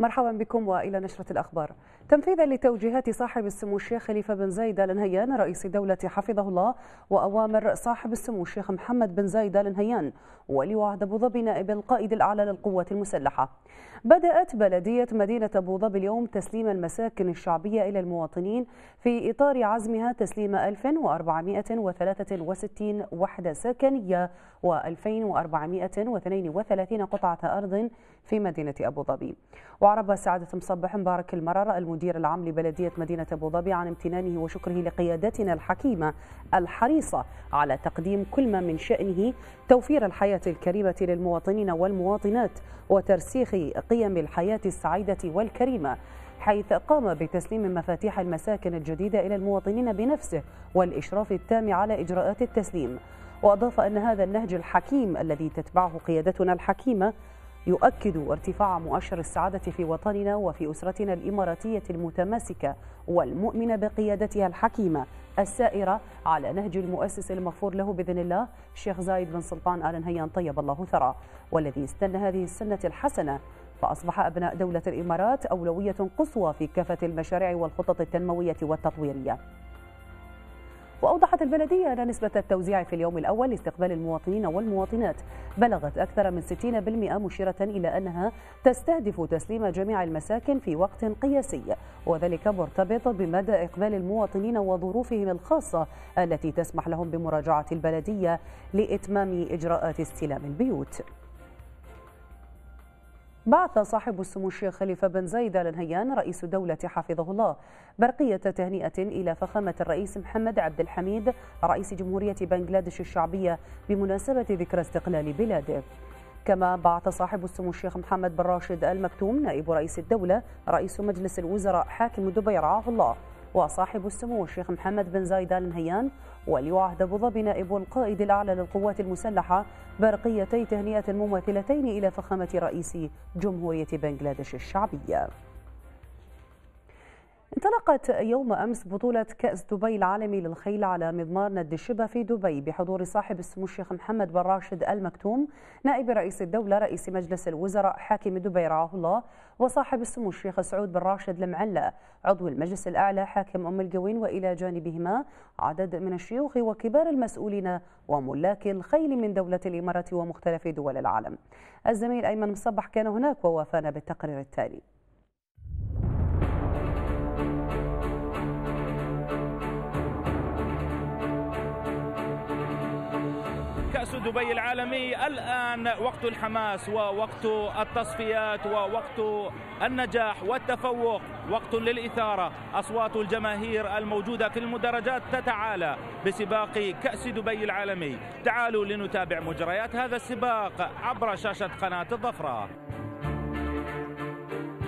مرحبا بكم وإلى نشرة الأخبار. تنفيذا لتوجيهات صاحب السمو الشيخ خليفة بن زايد آل نهيان رئيس الدولة حفظه الله وأوامر صاحب السمو الشيخ محمد بن زايد آل نهيان ولواء عهد أبو ظبي نائب القائد الأعلى للقوات المسلحة. بدأت بلدية مدينة أبو ظبي اليوم تسليم المساكن الشعبية إلى المواطنين في إطار عزمها تسليم 1463 وحدة سكنيه و2432 قطعة أرض في مدينة أبو ظبي. وعرب سعادة مصبح مبارك المرر المدير العام لبلدية مدينة أبو ظبي عن امتنانه وشكره لقيادتنا الحكيمة الحريصة على تقديم كل ما من شأنه توفير الحياة الكريمة للمواطنين والمواطنات وترسيخ قيم الحياة السعيدة والكريمة حيث قام بتسليم مفاتيح المساكن الجديدة إلى المواطنين بنفسه والإشراف التام على إجراءات التسليم. وأضاف أن هذا النهج الحكيم الذي تتبعه قيادتنا الحكيمة يؤكد ارتفاع مؤشر السعادة في وطننا وفي أسرتنا الإماراتية المتماسكة والمؤمنة بقيادتها الحكيمة السائرة على نهج المؤسس المغفور له بإذن الله الشيخ زايد بن سلطان آل نهيان. طيب الله ثرى والذي استنى هذه السنة الحسنة فأصبح أبناء دولة الإمارات أولوية قصوى في كافة المشاريع والخطط التنموية والتطويرية. وأوضحت البلدية أن نسبة التوزيع في اليوم الأول لاستقبال المواطنين والمواطنات بلغت أكثر من 60% مشيرة إلى أنها تستهدف تسليم جميع المساكن في وقت قياسي. وذلك مرتبط بمدى إقبال المواطنين وظروفهم الخاصة التي تسمح لهم بمراجعة البلدية لإتمام إجراءات استلام البيوت. بعث صاحب السمو الشيخ خليفة بن زايد آل نهيان رئيس الدولة حفظه الله برقية تهنئة إلى فخامة الرئيس محمد عبد الحميد رئيس جمهورية بنغلاديش الشعبية بمناسبة ذكرى استقلال بلاده. كما بعث صاحب السمو الشيخ محمد بن راشد آل مكتوم نائب رئيس الدولة رئيس مجلس الوزراء حاكم دبي رعاه الله. وصاحب السمو الشيخ محمد بن زايد آل نهيان ولواء عهد أبو ظبي نائب القائد الأعلى للقوات المسلحة برقيتي تهنئة مماثلتين إلى فخامة رئيس جمهورية بنغلاديش الشعبية. انطلقت يوم أمس بطولة كأس دبي العالمي للخيل على مضمار ند الشبه في دبي بحضور صاحب السمو الشيخ محمد بن راشد المكتوم نائب رئيس الدولة رئيس مجلس الوزراء حاكم دبي رعاه الله وصاحب السمو الشيخ سعود بن راشد المعلى. عضو المجلس الأعلى حاكم أم القوين وإلى جانبهما. عدد من الشيوخ وكبار المسؤولين وملاك الخيل من دولة الإمارات ومختلف دول العالم. الزميل أيمن مصبح كان هناك ووافانا بالتقرير التالي. دبي العالمي الآن وقت الحماس ووقت التصفيات ووقت النجاح والتفوق وقت للإثارة. أصوات الجماهير الموجودة في المدرجات تتعالى بسباق كأس دبي العالمي. تعالوا لنتابع مجريات هذا السباق عبر شاشة قناة الظفرة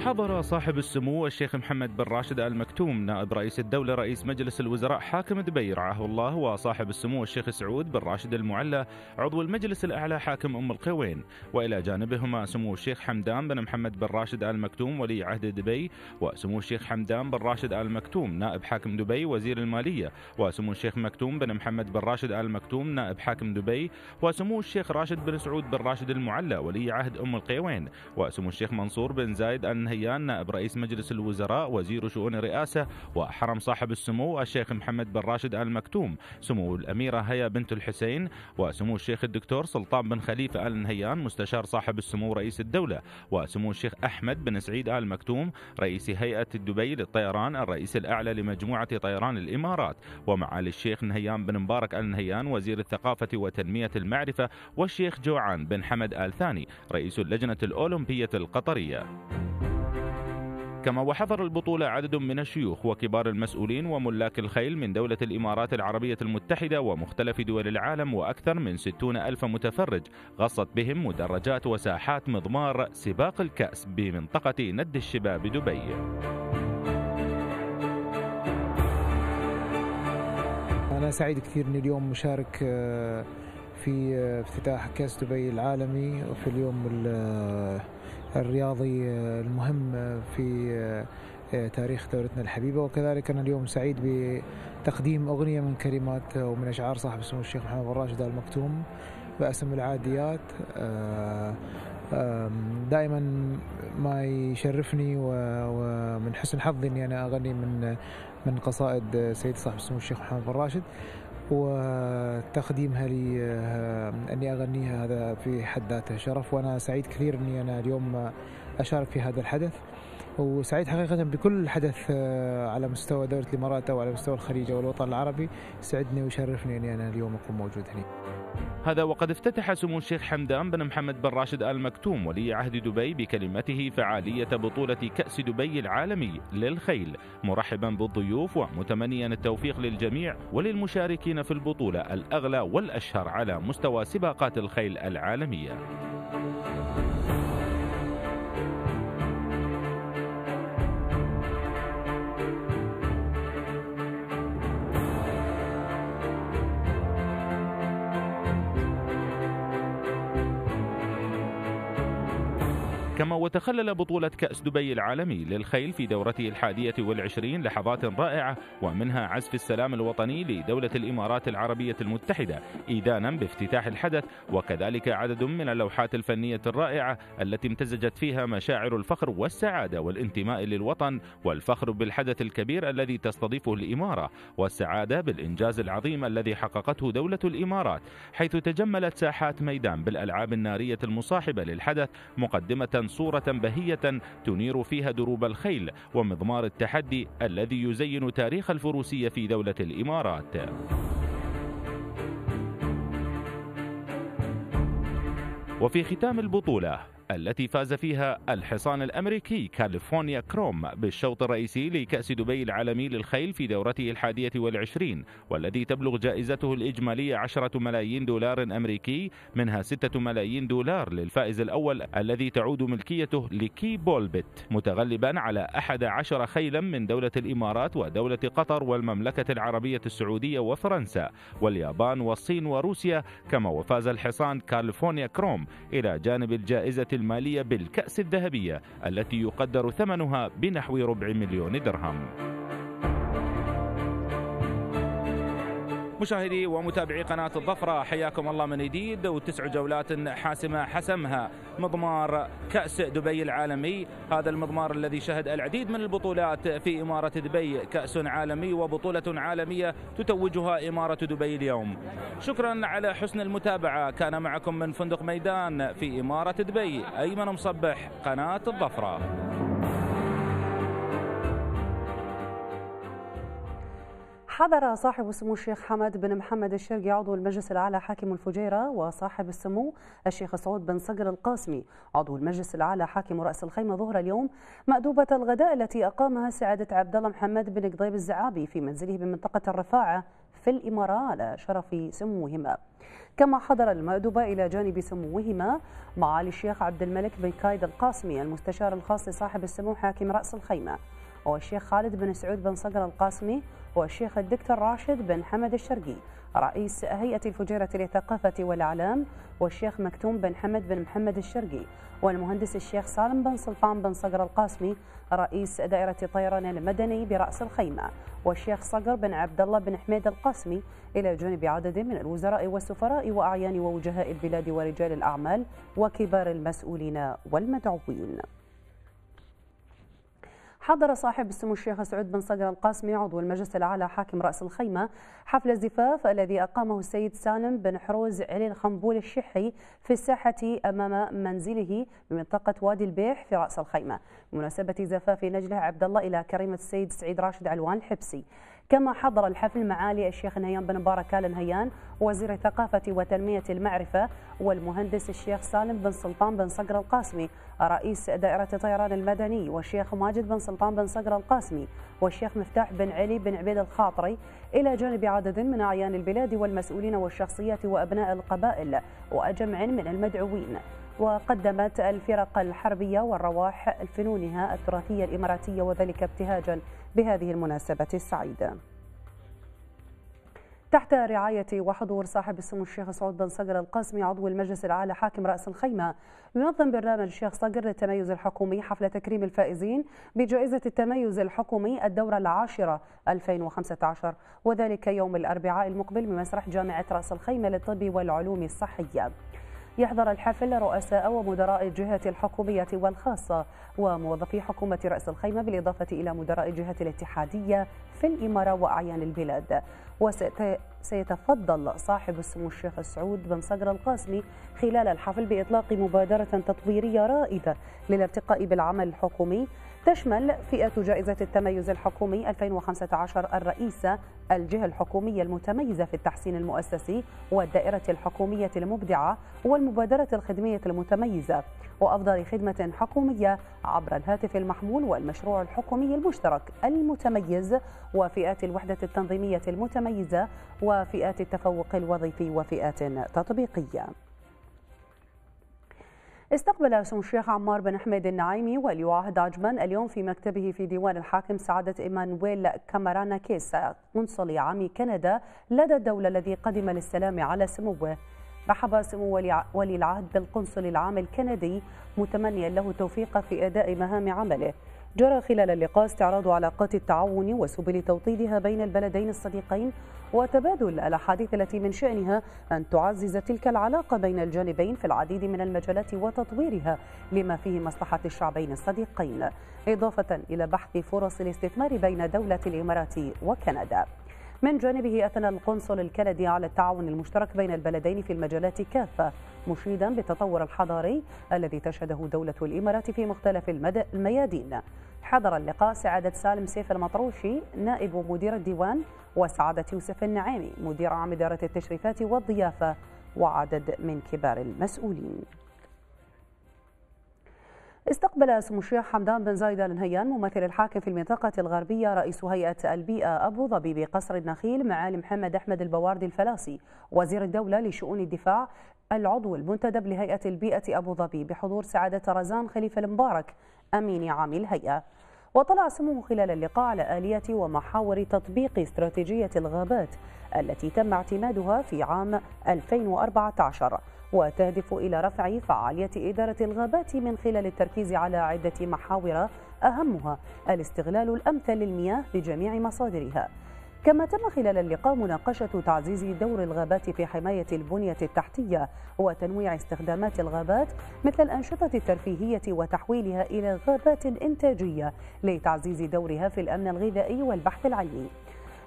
حضر صاحب السمو الشيخ محمد بن راشد ال مكتوم نائب رئيس الدولة رئيس مجلس الوزراء حاكم دبي رعاه الله وصاحب السمو الشيخ سعود بن راشد المعلى عضو المجلس الأعلى حاكم أم القوين. وإلى جانبهما سمو الشيخ حمدان بن محمد بن راشد ال مكتوم ولي عهد دبي وسمو الشيخ حمدان بن راشد ال مكتوم نائب حاكم دبي وزير المالية. وسمو الشيخ مكتوم بن محمد بن راشد ال مكتوم نائب حاكم دبي. وسمو الشيخ راشد بن سعود بن راشد المعلى ولي عهد أم القيوين وسمو الشيخ منصور بن زايد ال نهيان نائب رئيس مجلس الوزراء وزير شؤون الرئاسة وحرم صاحب السمو الشيخ محمد بن راشد آل مكتوم سمو الأميرة هيا بنت الحسين وسمو الشيخ الدكتور سلطان بن خليفة آل نهيان مستشار صاحب السمو رئيس الدولة. وسمو الشيخ أحمد بن سعيد آل مكتوم رئيس هيئة دبي للطيران الرئيس الأعلى لمجموعة طيران الإمارات. ومعالي الشيخ نهيان بن مبارك آل نهيان وزير الثقافة وتنمية المعرفة والشيخ جوعان بن حمد آل ثاني رئيس اللجنة الأولمبية القطرية. كما وحضر البطولة عدد من الشيوخ وكبار المسؤولين وملاك الخيل من دولة الإمارات العربية المتحدة ومختلف دول العالم وأكثر من ستون ألف متفرج غصت بهم مدرجات وساحات مضمار سباق الكأس بمنطقة ند الشباب دبي. أنا سعيد كثير أني اليوم مشارك آه، في آه، افتتاح كأس دبي العالمي وفي اليوم الرياضي المهم في تاريخ دولتنا الحبيبة. وكذلك أنا اليوم سعيد تقديم أغنية من كلمات ومن أشعار صاحب السمو الشيخ محمد بن راشد آل مكتوم بأسم العاديات. آه، دائما ما يشرفني ومن حسن حظي إني أنا أغني من من قصائد سيد صاحب السمو الشيخ محمد بن راشد وتقديمها لي آه، أني أغنيها هذا في حد ذاته شرف وأنا سعيد كثير أني أنا اليوم أشارك في هذا الحدث. وسعيد حقيقة بكل حدث آه، على مستوى دولة الإمارات أو على مستوى الخليج أو الوطن العربي. يسعدني ويشرفني أني أنا اليوم أكون موجود هنا. هذا وقد افتتح سمو الشيخ حمدان بن محمد بن راشد آل مكتوم ولي عهد دبي بكلمته فعالية بطولة كأس دبي العالمي للخيل مرحبا بالضيوف ومتمنيا التوفيق للجميع وللمشاركين في البطولة الأغلى والأشهر على مستوى سباقات الخيل العالمية. كما وتخلل بطولة كأس دبي العالمي للخيل في دورته الحادية والعشرين لحظات رائعة ومنها عزف السلام الوطني لدولة الإمارات العربية المتحدة إيدانا بافتتاح الحدث وكذلك عدد من اللوحات الفنية الرائعة التي امتزجت فيها مشاعر الفخر والسعادة والانتماء للوطن والفخر بالحدث الكبير الذي تستضيفه الإمارة والسعادة بالإنجاز العظيم الذي حققته دولة الإمارات حيث تجملت ساحات ميدان بالألعاب النارية المصاحبة للحدث مقدمة صورة بهية تنير فيها دروب الخيل ومضمار التحدي الذي يزين تاريخ الفروسية في دولة الإمارات. وفي ختام البطولة التي فاز فيها الحصان الأمريكي كاليفورنيا كروم بالشوط الرئيسي لكأس دبي العالمي للخيل في دورته الحادية والعشرين والذي تبلغ جائزته الإجمالية عشرة ملايين دولار أمريكي منها ستة ملايين دولار للفائز الأول الذي تعود ملكيته لكي بولبت متغلبا على أحد عشر خيلا من دولة الإمارات ودولة قطر والمملكة العربية السعودية وفرنسا واليابان والصين وروسيا كما وفاز الحصان كاليفورنيا كروم إلى جانب الجائزة المالية بالكأس الذهبية التي يقدر ثمنها بنحو ربع مليون درهم. مشاهدي ومتابعي قناة الظفرة حياكم الله من جديد وتسع جولات حاسمة حسمها مضمار كأس دبي العالمي. هذا المضمار الذي شهد العديد من البطولات في إمارة دبي كأس عالمي وبطولة عالمية تتوجها إمارة دبي اليوم. شكرا على حسن المتابعة. كان معكم من فندق ميدان في إمارة دبي أيمن مصبح قناة الظفرة. حضر صاحب السمو الشيخ حمد بن محمد الشرقي عضو المجلس الأعلى حاكم الفجيرة وصاحب السمو الشيخ سعود بن صقر القاسمي. عضو المجلس الأعلى حاكم رأس الخيمة ظهر اليوم مأدوبة الغداء التي أقامها سعادة عبد الله محمد بن قضيب الزعابي في منزله بمنطقة الرفاعة في الإمارة على شرف سموهما. كما حضر المأدوبة إلى جانب سموهما معالي الشيخ عبد الملك بن كايد القاسمي المستشار الخاص لصاحب السمو حاكم رأس الخيمة. والشيخ خالد بن سعود بن صقر القاسمي والشيخ الدكتور راشد بن حمد الشرقي رئيس هيئة الفجيرة للثقافة والإعلام والشيخ مكتوم بن حمد بن محمد الشرقي والمهندس الشيخ سالم بن سلطان بن صقر القاسمي رئيس دائرة الطيران المدني برأس الخيمة والشيخ صقر بن عبد الله بن حميد القاسمي إلى جانب عدد من الوزراء والسفراء وأعيان ووجهاء البلاد ورجال الأعمال وكبار المسؤولين والمدعوين. حضر صاحب السمو الشيخ سعود بن صقر القاسمي عضو المجلس الأعلى حاكم رأس الخيمة حفل الزفاف الذي أقامه السيد سالم بن حروز علي الخنبول الشحي في الساحة أمام منزله بمنطقة وادي البيح في رأس الخيمة. بمناسبة زفاف نجله عبد الله إلى كريمة السيد سعيد راشد علوان الحبسي كما حضر الحفل معالي الشيخ نهيان بن مبارك آل نهيان وزير الثقافة وتنمية المعرفة والمهندس الشيخ سالم بن سلطان بن صقر القاسمي رئيس دائرة الطيران المدني والشيخ ماجد بن سلطان بن صقر القاسمي والشيخ مفتاح بن علي بن عبيد الخاطري إلى جانب عدد من أعيان البلاد والمسؤولين والشخصيات وأبناء القبائل وأجمع من المدعوين. وقدمت الفرق الحربية والرواح الفنونها التراثية الإماراتية وذلك ابتهاجا بهذه المناسبة السعيدة تحت رعاية وحضور صاحب السمو الشيخ سعود بن صقر القاسمي عضو المجلس الأعلى حاكم رأس الخيمة ينظم برنامج الشيخ صقر للتميز الحكومي حفل تكريم الفائزين بجائزة التميز الحكومي الدورة العاشرة 2015 وذلك يوم الأربعاء المقبل بمسرح جامعة رأس الخيمة للطب والعلوم الصحية. يحضر الحفل رؤساء ومدراء الجهات الحكومية والخاصة وموظفي حكومة رأس الخيمة بالإضافة إلى مدراء الجهات الاتحادية في الإمارة وأعيان البلاد. وسيتفضل صاحب السمو الشيخ سعود بن صقر القاسمي خلال الحفل بإطلاق مبادرة تطويرية رائدة للارتقاء بالعمل الحكومي. تشمل فئة جائزة التميز الحكومي 2015 الرئيسة الجهة الحكومية المتميزة في التحسين المؤسسي والدائرة الحكومية المبدعة والمبادرة الخدمية المتميزة وأفضل خدمة حكومية عبر الهاتف المحمول والمشروع الحكومي المشترك المتميز وفئات الوحدة التنظيمية المتميزة وفئات التفوق الوظيفي وفئات تطبيقية. استقبل سمو الشيخ عمار بن حميد النعيمي ولواء عجمان اليوم في مكتبه في ديوان الحاكم سعادة إيمانويل كامارانا كيسا قنصلي عام كندا لدى الدولة الذي قدم للسلام على سموه. رحب سمو ولي العهد بالقنصل العام الكندي متمنيا له التوفيق في أداء مهام عمله. جرى خلال اللقاء استعراض علاقات التعاون وسبل توطيدها بين البلدين الصديقين وتبادل الأحاديث التي من شأنها أن تعزز تلك العلاقة بين الجانبين في العديد من المجالات وتطويرها لما فيه مصلحة الشعبين الصديقين. إضافة إلى بحث فرص الاستثمار بين دولة الإمارات وكندا. من جانبه أثنى القنصل الكندي على التعاون المشترك بين البلدين في المجالات كافة مشيدا بالتطور الحضاري الذي تشهده دولة الإمارات في مختلف الميادين. حضر اللقاء سعادة سالم سيف المطروشي نائب مدير الديوان وسعادة يوسف النعيمي مدير عام إدارة التشريفات والضيافة وعدد من كبار المسؤولين. استقبل سمو الشيخ حمدان بن زايد ال نهيان ممثل الحاكم في المنطقة الغربية رئيس هيئة البيئة أبو ظبي بقصر النخيل معالي محمد أحمد البواردي الفلاسي وزير الدولة لشؤون الدفاع العضو المنتدب لهيئة البيئة أبو ظبي بحضور سعادة رزان خليفة المبارك أمين عام الهيئة. وطلع سموه خلال اللقاء على آلية ومحاور تطبيق استراتيجية الغابات التي تم اعتمادها في عام 2014 وتهدف إلى رفع فعالية إدارة الغابات من خلال التركيز على عدة محاور أهمها الاستغلال الأمثل للمياه بجميع مصادرها. كما تم خلال اللقاء مناقشة تعزيز دور الغابات في حماية البنية التحتية وتنويع استخدامات الغابات مثل الأنشطة الترفيهية وتحويلها إلى غابات إنتاجية لتعزيز دورها في الأمن الغذائي والبحث العلمي.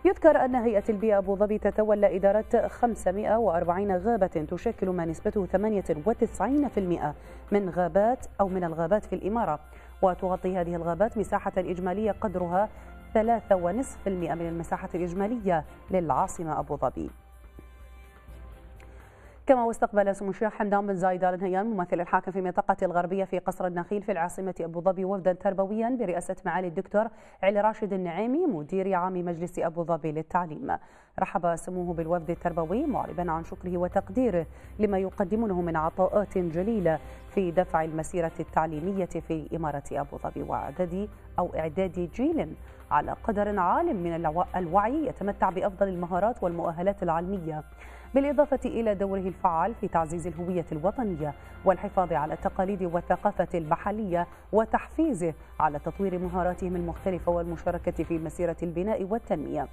يذكر أن هيئة البيئة أبو ظبي تتولى إدارة 540 غابة تشكل ما نسبته 98% من غابات أو من الغابات في الإمارة. وتغطي هذه الغابات مساحة إجمالية قدرها 3.5% من المساحة الإجمالية للعاصمة أبو ظبي. كما واستقبل سمو الشيخ حمدان بن زايد آل نهيان ممثل الحاكم في منطقة الغربية في قصر النخيل في العاصمة أبو ظبي وفدا تربويا برئاسة معالي الدكتور علي راشد النعيمي مدير عام مجلس أبو ظبي للتعليم. رحب سموه بالوفد التربوي معربا عن شكره وتقديره لما يقدمونه من عطاءات جليلة في دفع المسيرة التعليمية في إمارة أبو ظبي وإعداد أو إعداد جيل على قدر عال من الوعي يتمتع بأفضل المهارات والمؤهلات العلمية. بالإضافة إلى دوره الفعال في تعزيز الهوية الوطنية والحفاظ على التقاليد والثقافة المحلية وتحفيزه على تطوير مهاراتهم المختلفة والمشاركة في مسيرة البناء والتنمية.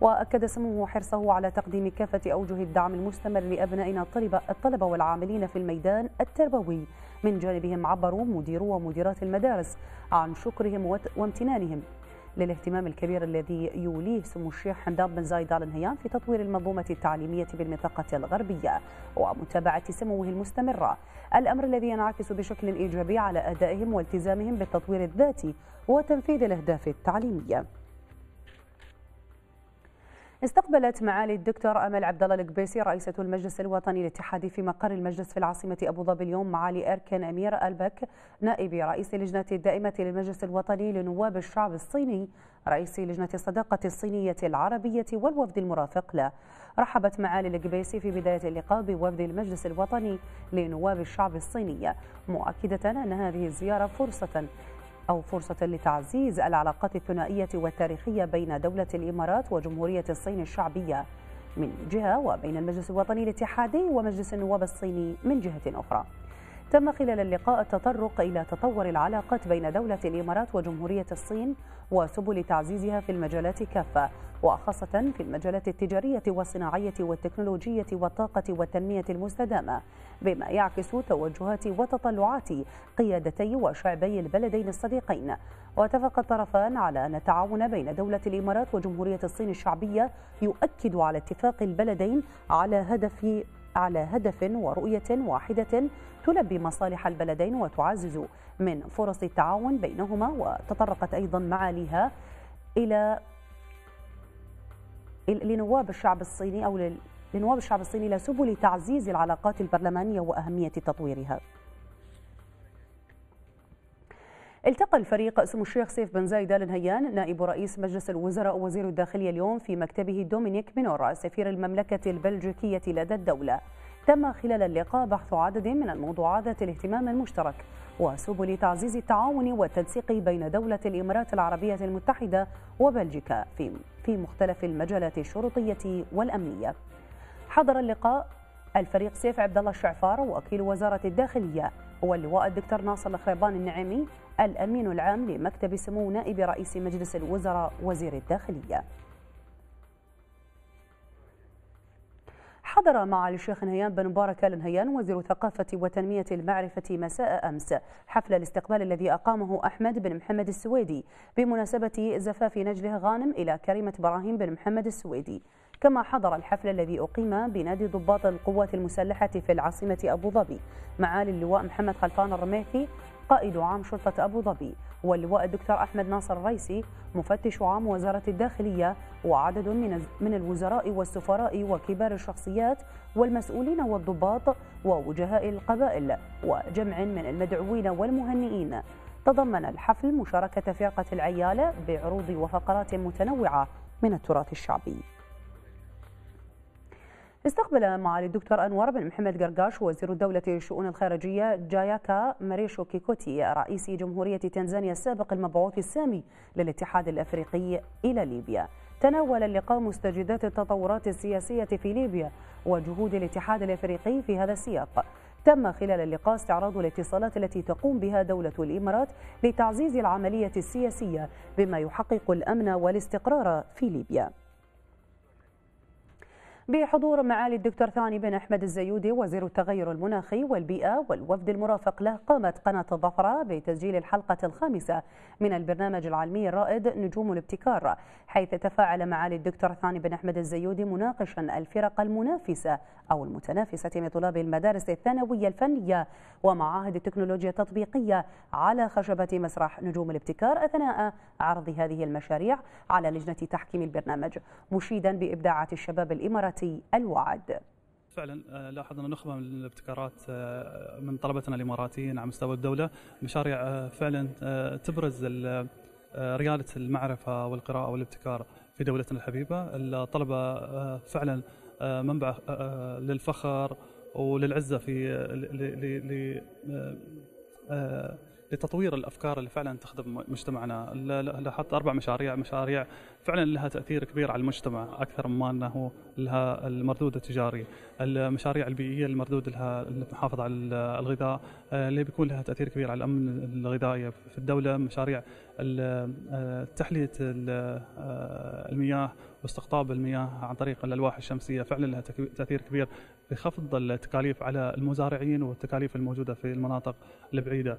وأكد سموه حرصه على تقديم كافة أوجه الدعم المستمر لأبنائنا الطلبة, الطلبة والعاملين في الميدان التربوي. من جانبهم عبروا مديرو ومديرات المدارس عن شكرهم وامتنانهم. للاهتمام الكبير الذي يوليه سمو الشيخ حمدان بن زايد آل نهيان في تطوير المنظومة التعليمية بالمنطقة الغربية ومتابعة سموه المستمرة الأمر الذي ينعكس بشكل إيجابي على أدائهم والتزامهم بالتطوير الذاتي وتنفيذ الأهداف التعليمية. استقبلت معالي الدكتور أمل عبد الله القبيسي رئيسة المجلس الوطني الاتحادي في مقر المجلس في العاصمة أبو ظبي اليوم معالي إركن أمير ألبك نائب رئيس اللجنه الدائمة للمجلس الوطني لنواب الشعب الصيني رئيس لجنة الصداقة الصينية العربية والوفد المرافق له. رحبت معالي القبيسي في بداية اللقاء بوفد المجلس الوطني لنواب الشعب الصيني مؤكدة أن هذه الزيارة فرصة أو فرصة لتعزيز العلاقات الثنائية والتاريخية بين دولة الإمارات وجمهورية الصين الشعبية من جهة وبين المجلس الوطني الاتحادي ومجلس النواب الصيني من جهة أخرى. تم خلال اللقاء التطرق إلى تطور العلاقات بين دولة الإمارات وجمهورية الصين وسبل تعزيزها في المجالات كافة وخاصة في المجالات التجارية والصناعية والتكنولوجية والطاقة والتنمية المستدامة بما يعكس توجهات وتطلعات قيادتي وشعبي البلدين الصديقين. واتفق الطرفان على أن التعاون بين دولة الإمارات وجمهورية الصين الشعبية يؤكد على اتفاق البلدين على هدف على هدف ورؤية واحدة تلبي مصالح البلدين وتعزز من فرص التعاون بينهما وتطرقت أيضا معاليها إلى لنواب الشعب الصيني أو لنواب الشعب الصيني إلى سبل تعزيز العلاقات البرلمانية وأهمية تطويرها. التقى الفريق سمو الشيخ سيف بن زايد ال نهيان نائب رئيس مجلس الوزراء وزير الداخلية اليوم في مكتبه دومينيك مينورا سفير المملكة البلجيكية لدى الدولة تم خلال اللقاء بحث عدد من الموضوعات ذات الاهتمام المشترك وسبل تعزيز التعاون والتنسيق بين دولة الإمارات العربية المتحدة وبلجيكا في في مختلف المجالات الشرطية والأمنية. حضر اللقاء الفريق سيف عبد الله الشعفار وكيل وزارة الداخلية واللواء الدكتور ناصر الخريبان النعيمي الأمين العام لمكتب سمو نائب رئيس مجلس الوزراء وزير الداخلية. حضر مع الشيخ نهيان بن مبارك آل نهيان وزير الثقافة وتنمية المعرفة مساء أمس حفل الاستقبال الذي أقامه أحمد بن محمد السويدي بمناسبة زفاف نجله غانم إلى كريمة إبراهيم بن محمد السويدي كما حضر الحفل الذي أقيم بنادي ضباط القوات المسلحة في العاصمة أبو ظبي معالي اللواء محمد خلفان الرميثي قائد عام شرطة أبو ظبي واللواء الدكتور أحمد ناصر الريسي مفتش عام وزارة الداخلية وعدد من من الوزراء والسفراء وكبار الشخصيات والمسؤولين والضباط ووجهاء القبائل وجمع من المدعوين والمهنئين. تضمن الحفل مشاركة فرقة العيالة بعروض وفقرات متنوعة من التراث الشعبي. استقبل معالي الدكتور أنور بن محمد قرقاش وزير الدولة للشؤون الخارجية جاياكا مريشو كيكوتي رئيس جمهورية تنزانيا السابق المبعوث السامي للاتحاد الأفريقي إلى ليبيا. تناول اللقاء مستجدات التطورات السياسية في ليبيا وجهود الاتحاد الأفريقي في هذا السياق. تم خلال اللقاء استعراض الاتصالات التي تقوم بها دولة الإمارات لتعزيز العملية السياسية بما يحقق الأمن والاستقرار في ليبيا. بحضور معالي الدكتور ثاني بن أحمد الزيودي وزير التغير المناخي والبيئة والوفد المرافق له قامت قناة الظفرة بتسجيل الحلقة الخامسة من البرنامج العلمي الرائد نجوم الابتكار حيث تفاعل معالي الدكتور ثاني بن أحمد الزيودي مناقشا الفرق المنافسة أو المتنافسة من طلاب المدارس الثانوية الفنية ومعاهد التكنولوجيا التطبيقية على خشبة مسرح نجوم الابتكار أثناء عرض هذه المشاريع على لجنة تحكيم البرنامج مشيدا بإبداعات الشباب الإماراتي الوعد. فعلا آه، لاحظنا نخبة من الابتكارات آه، من طلبتنا الإماراتيين على مستوى الدولة. مشاريع آه، فعلا تبرز ريادة المعرفة والقراءة والابتكار في دولتنا الحبيبة. الطلبة فعلا منبع للفخر وللعزة في لتطوير الأفكار اللي فعلا تخدم مجتمعنا. لاحظت أربع مشاريع مشاريع فعلا لها تأثير كبير على المجتمع أكثر مما أنه لها المردود التجاري. المشاريع البيئية المردود لها المحافظة على الغذاء اللي بيكون لها تأثير كبير على الأمن الغذائي. في الدولة مشاريع آه، تحلية آه، المياه واستقطاب المياه عن طريق الألواح الشمسية فعلا لها تأثير كبير بخفض التكاليف على المزارعين والتكاليف الموجودة في المناطق البعيدة.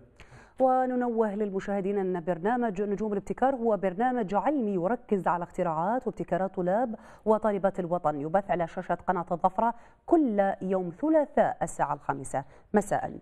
وننوه للمشاهدين أن برنامج نجوم الابتكار هو برنامج علمي يركز على اختراعات وابتكارات طلاب وطالبات الوطن. يبث على شاشة قناة الظفرة كل يوم ثلاثاء الساعة الخامسة. مساء.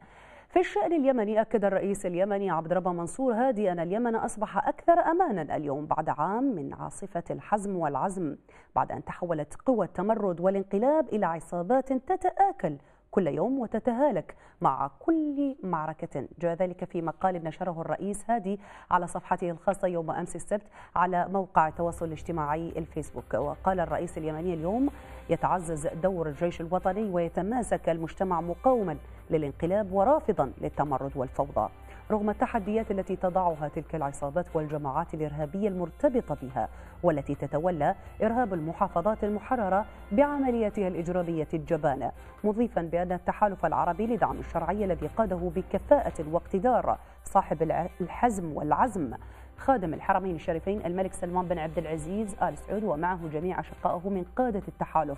في الشأن اليمني أكد الرئيس اليمني عبد الرب منصور هادي أن اليمن أصبح أكثر أمانا اليوم بعد عام من عاصفة الحزم والعزم بعد أن تحولت قوى التمرد والانقلاب إلى عصابات تتآكل كل يوم وتتهالك مع كل معركة. جاء ذلك في مقال نشره الرئيس هادي على صفحته الخاصة يوم أمس السبت على موقع التواصل الاجتماعي الفيسبوك. وقال الرئيس اليمني اليوم يتعزز دور الجيش الوطني ويتماسك المجتمع مقاوما للانقلاب ورافضا للتمرد والفوضى. رغم التحديات التي تضعها تلك العصابات والجماعات الإرهابية المرتبطة بها والتي تتولى إرهاب المحافظات المحررة بعملياتها الإجرامية الجبانة مضيفا بأن التحالف العربي لدعم الشرعية الذي قاده بكفاءة واقتدار صاحب الحزم والعزم. خادم الحرمين الشريفين الملك سلمان بن عبد العزيز آل سعود ومعه جميع أشقائه من قادة التحالف.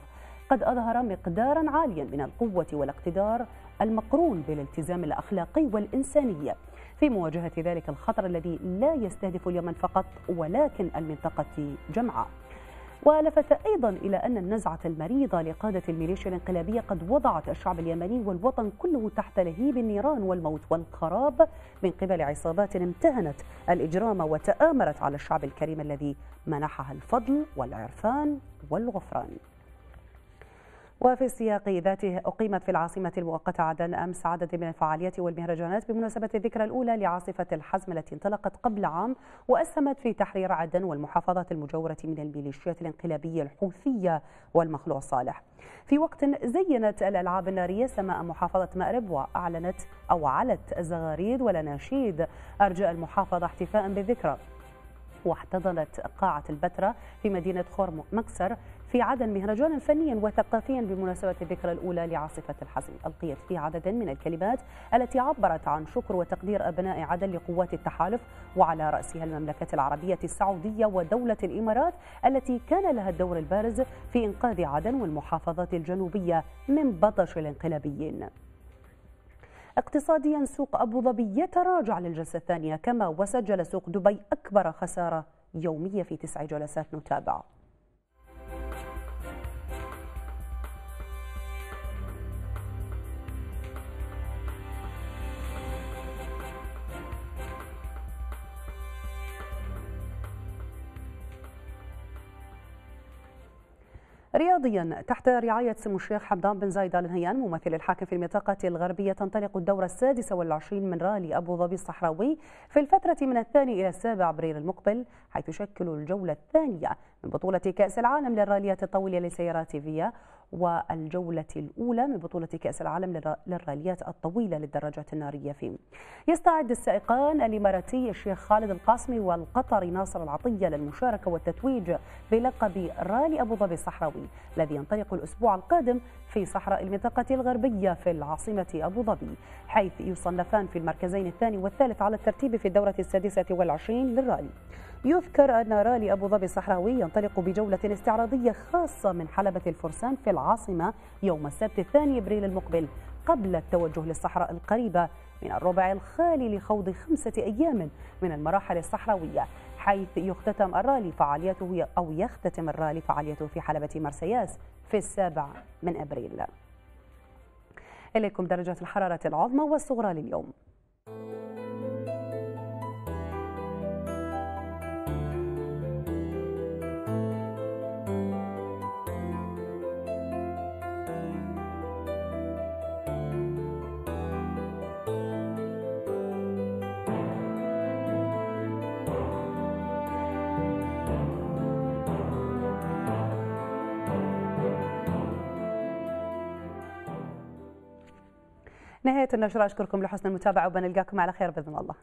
قد أظهر مقدارا عاليا من القوة والاقتدار المقرون بالالتزام الأخلاقي والإنساني في مواجهة ذلك الخطر الذي لا يستهدف اليمن فقط ولكن المنطقة جمعاء. ولفت أيضا إلى أن النزعة المريضة لقادة الميليشيا الانقلابية قد وضعت الشعب اليمني والوطن كله تحت لهيب النيران والموت والخراب من قبل عصابات امتهنت الإجرام وتآمرت على الشعب الكريم الذي منحها الفضل والعرفان والغفران. وفي السياق ذاته أقيمت في العاصمة المؤقتة عدن أمس عدد من الفعاليات والمهرجانات بمناسبة الذكرى الأولى لعاصفة الحزم التي انطلقت قبل عام وأسهمت في تحرير عدن والمحافظات المجاورة من الميليشيات الانقلابية الحوثية والمخلوع صالح في وقت زينت الألعاب النارية سماء محافظة مأرب وأعلنت أو علت الزغاريد والأناشيد أرجاء المحافظة احتفاء بالذكرى. واحتضنت قاعة البتراء في مدينة خرم مكسر في عدن مهرجانا فنيا وثقافيا بمناسبة الذكرى الأولى لعاصفة الحزم ألقيت فيه عدد من الكلمات التي عبرت عن شكر وتقدير أبناء عدن لقوات التحالف وعلى رأسها المملكة العربية السعودية ودولة الإمارات التي كان لها الدور البارز في إنقاذ عدن والمحافظات الجنوبية من بطش الانقلابيين. اقتصاديا سوق أبو ظبي يتراجع للجلسة الثانية كما وسجل سوق دبي أكبر خسارة يومية في تسع جلسات نتابع. رياضيا تحت رعاية سمو الشيخ حمدان بن زايد آل نهيان ممثل الحاكم في المنطقة الغربية تنطلق الدورة السادسة والعشرين من رالي أبو ظبي الصحراوي في الفترة من الثاني إلى السابع أبريل المقبل حيث تشكل الجولة الثانية من بطولة كأس العالم للراليات الطويلة لسيارات فيا والجولة الأولى من بطولة كأس العالم للراليات الطويلة للدراجات النارية فيه يستعد السائقان الإماراتي الشيخ خالد القاسمي والقطري ناصر العطية للمشاركة والتتويج بلقب رالي أبو ظبي الصحراوي الذي ينطلق الأسبوع القادم في صحراء المنطقة الغربية في العاصمة أبو ظبي حيث يصنفان في المركزين الثاني والثالث على الترتيب في الدورة السادسة والعشرين للرالي. يذكر أن رالي أبو ظبي الصحراوي ينطلق بجولة استعراضية خاصة من حلبة الفرسان في العاصمة يوم السبت الثاني إبريل المقبل قبل التوجه للصحراء القريبة من الربع الخالي لخوض خمسة أيام من المراحل الصحراوية حيث يختتم الرالي فعاليته أو يختتم الرالي فعاليته في حلبة مرسياس في السابع من أبريل. إليكم درجات الحرارة العظمى والصغرى لليوم. نهاية النشرة. أشكركم لحسن المتابعة وبنلقاكم على خير بإذن الله.